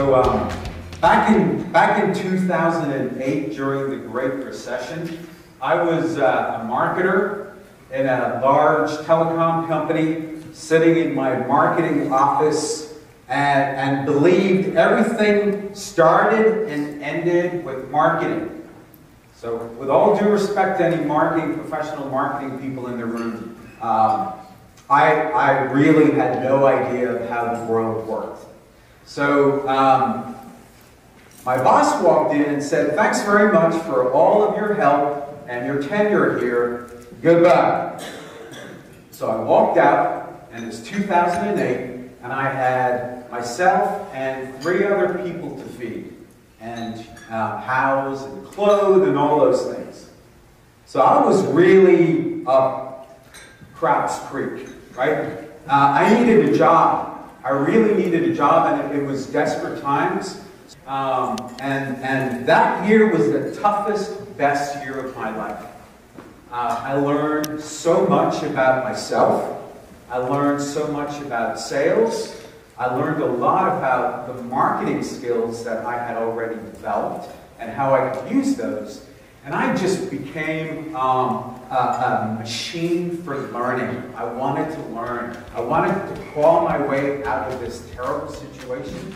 So um, back in back in 2008, during the Great Recession, I was uh, a marketer in a large telecom company, sitting in my marketing office, and, and believed everything started and ended with marketing. So, with all due respect to any marketing professional marketing people in the room, um, I, I really had no idea of how the world worked. So um, my boss walked in and said, thanks very much for all of your help and your tenure here. Goodbye. So I walked out, and it was 2008, and I had myself and three other people to feed, and uh, house and clothe and all those things. So I was really up Crouch Creek, right? Uh, I needed a job. I really needed a job, and it, was desperate times. Um, and, and that year was the toughest, best year of my life. Uh, I learned so much about myself. I learned so much about sales. I learned a lot about the marketing skills that I had already developed and how I could use those. And I just became um, a, a, machine for learning. I wanted to learn. I wanted to claw my way out of this terrible situation.